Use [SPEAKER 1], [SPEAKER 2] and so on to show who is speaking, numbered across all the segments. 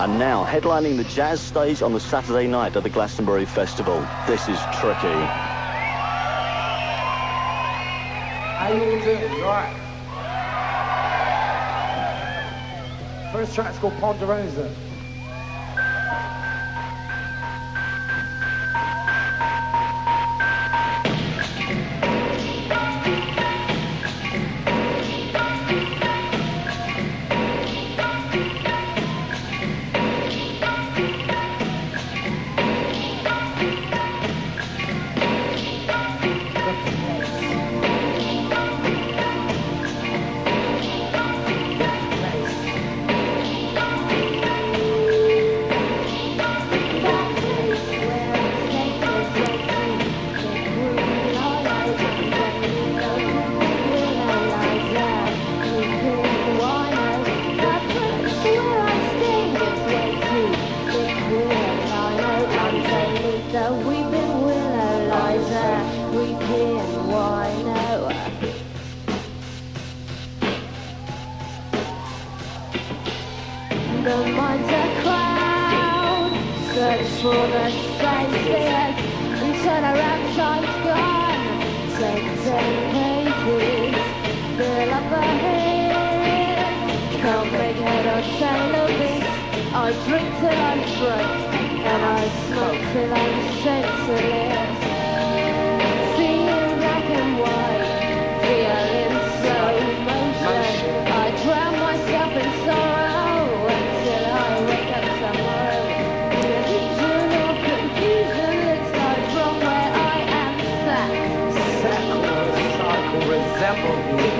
[SPEAKER 1] And now, headlining the jazz stage on the Saturday night at the Glastonbury Festival, this is Tricky.
[SPEAKER 2] How. First track's called Ponderosa.
[SPEAKER 3] in one. The monster clown search for the sky spirit. We turn around, time's gone. Take ten pages, fill up a head. Come make head or shallow beats. I drink till I'm drunk, and I smoke till I'm senseless.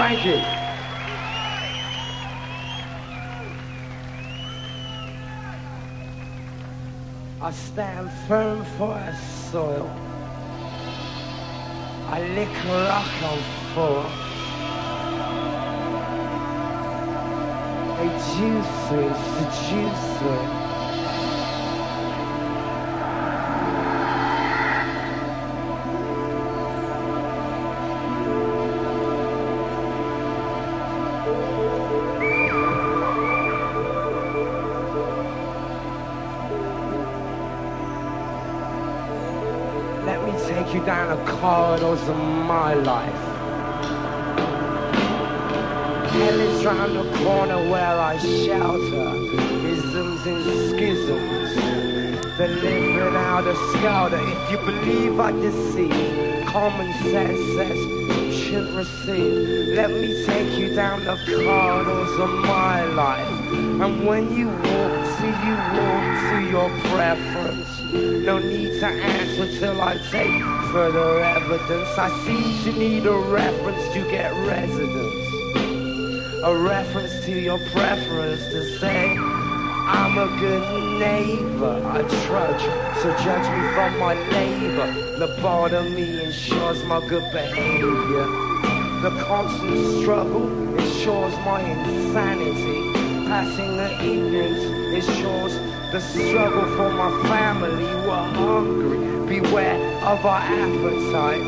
[SPEAKER 2] Thank you. I stand firm for our soil. I lick rock on for a juicer, seducer. Corridors of my life. Hell is round the corner where I shelter isms and schisms. The living out of skelter. If you believe I deceive, common sense says you should receive. Let me take you down the corridors of my life. And when you walk, see you walk to your preference. No need to answer till I take further evidence. I seem to need a reference to get residence. A reference to your preference to say, I'm a good neighbor. I trudge, so judge me from my labor. Lobotomy ensures my good behavior. The constant struggle ensures my insanity. Passing the ignorance ensures the struggle for my family. We're hungry. Beware of our appetite.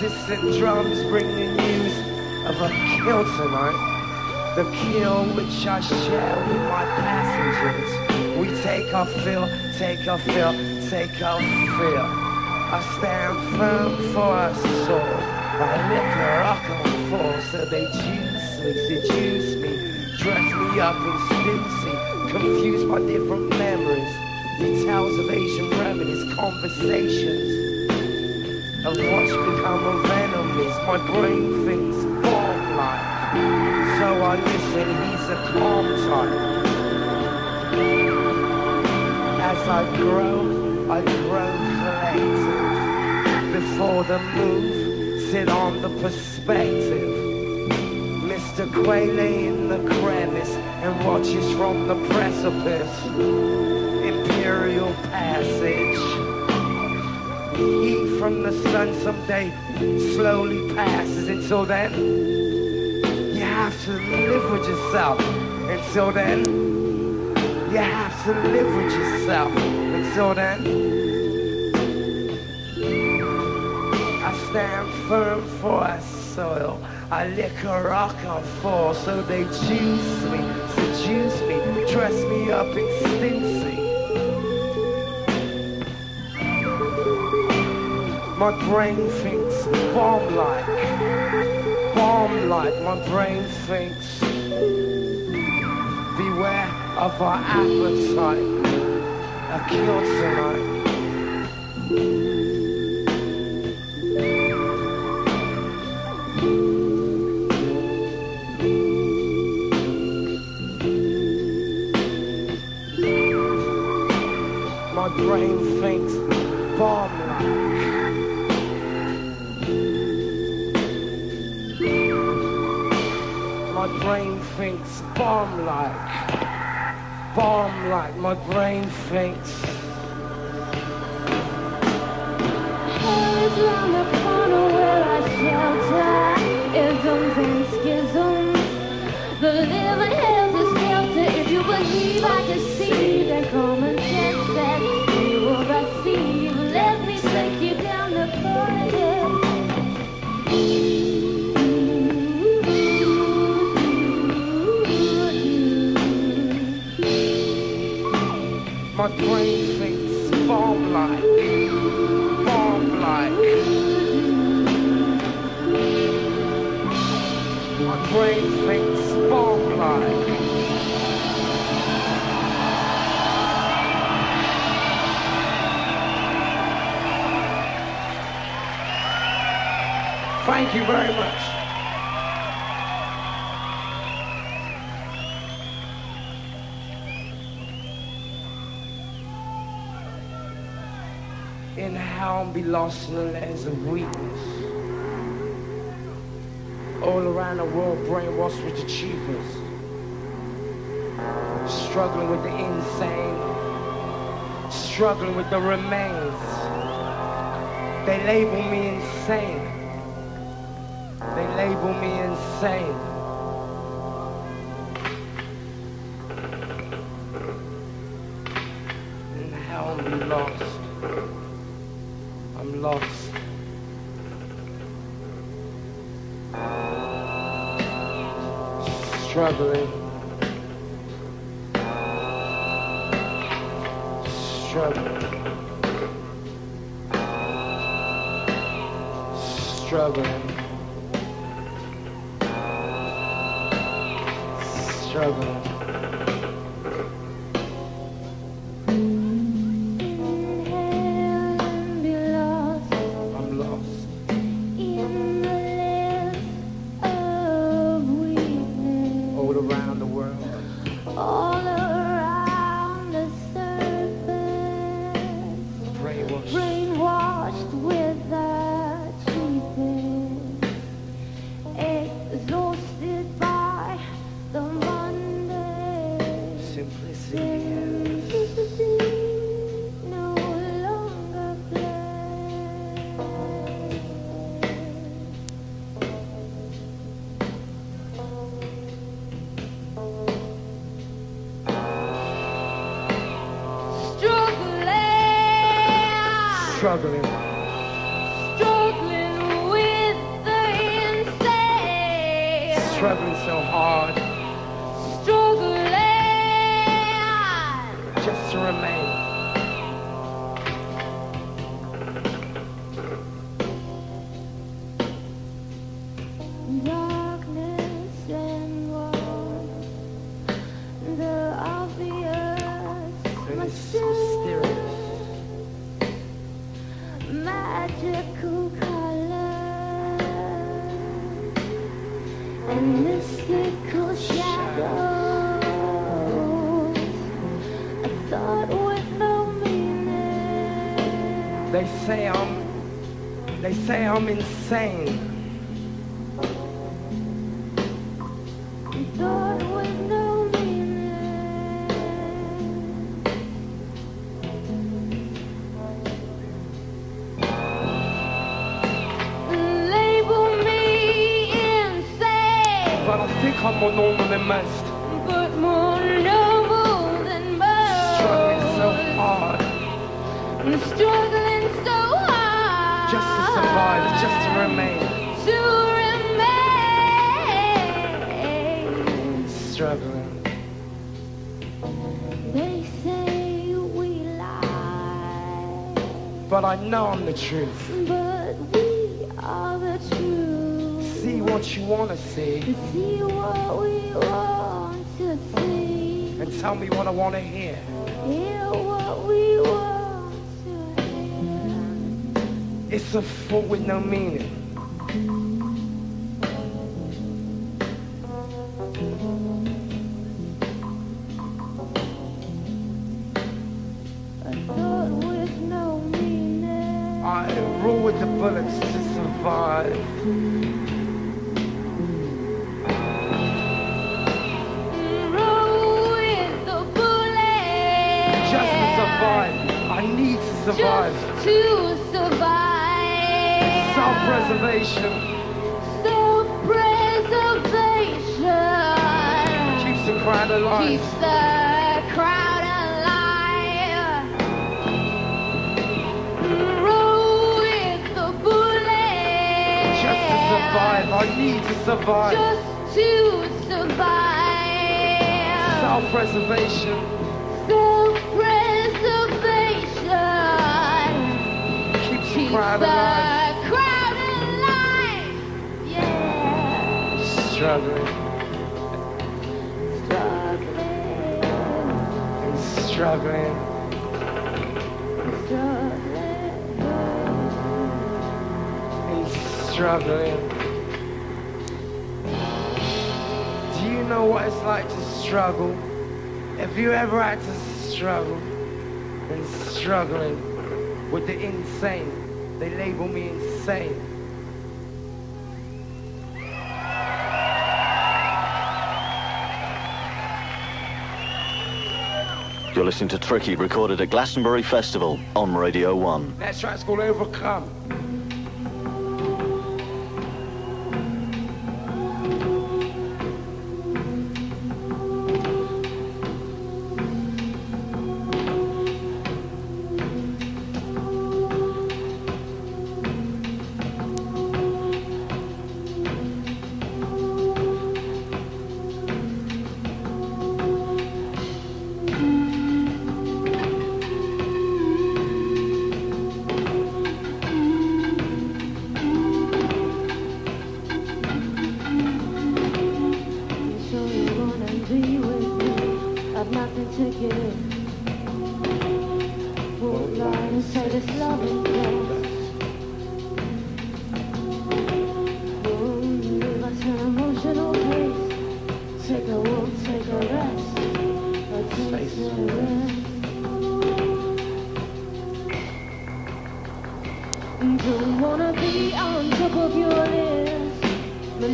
[SPEAKER 2] Distant drums bring the news of a kill tonight. The kill which I share with my passengers. We take our fill, take our fill, take our fill. I stand firm for our soul. I lift her rock on full so they juice me, seduce me, dress me up in snoozy, confused by different memories, details of Asian remedies, conversations of what's become of enemies. My brain thinks bomb like. So I listen, he's a calm type. As I grow, I grow collective. Before the move, sit on the perspective. Mr. Quayle in the crevice and watches from the precipice. Imperial passage. Heat from the sun someday slowly passes until then you have to live with yourself. Until then, you have to live with yourself. Until then, I stand firm for our soil. I lick a rock on fall, so they juice me, seduce me, dress me up in stincy. My brain thinks bomb-like, bomb-like. My brain thinks. Beware of our appetite. A kill tonight. Brain Thank you very much. and be lost in the lands of weakness. All around the world, brainwashed with achievements. Struggling with the insane. Struggling with the remains. They label me insane. Label me insane. And be lost. I'm lost. Struggling. Struggling. Struggling. Struggling. Struggling.
[SPEAKER 3] Struggling with the insane. Struggling
[SPEAKER 2] so hard
[SPEAKER 3] Struggling.
[SPEAKER 2] just to remain. They say I'm, they say I'm insane.
[SPEAKER 3] Struggling so hard just to survive, just to remain. to remain.
[SPEAKER 2] Struggling.
[SPEAKER 3] They say we lie,
[SPEAKER 2] But I know I'm the truth.
[SPEAKER 3] but we are the truth. See what
[SPEAKER 2] you want to see
[SPEAKER 3] See what we want to see. and
[SPEAKER 2] tell me what I want to hear.
[SPEAKER 3] Hear what we want to hear.
[SPEAKER 2] It's a thought with no meaning. Self-preservation
[SPEAKER 3] Self-preservation. keeps
[SPEAKER 2] the crowd alive. Keeps
[SPEAKER 3] the crowd alive. Roll the bullet. Just to survive. I
[SPEAKER 2] need to survive.
[SPEAKER 3] Just to survive.
[SPEAKER 2] Self-preservation
[SPEAKER 3] Self-preservation.
[SPEAKER 2] keeps the crowd alive. Struggling Struggling. struggling. and struggling. Do you know what it's like to struggle? Have you ever had to struggle and struggling with the insane? They label me insane.
[SPEAKER 1] You're listening to Tricky, recorded at Glastonbury Festival on Radio 1.
[SPEAKER 2] That's right, it's called Overcome.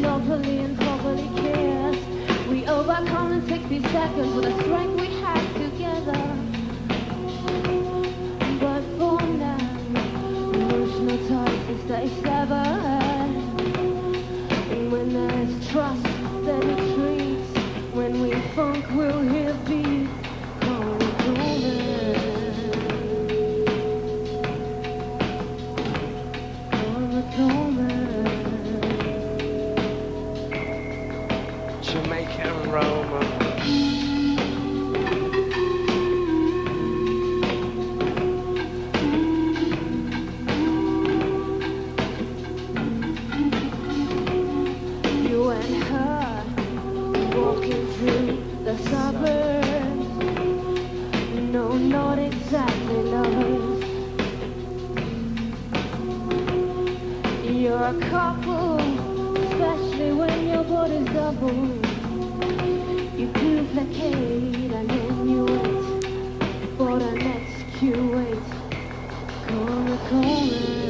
[SPEAKER 3] Monopoly and properly kiss. We overcome in 60 seconds with the strength we have together. But for now, emotional ties they stay severed. And when there's trust, there retreats. When we funk, we'll hear cue. Wait, call me,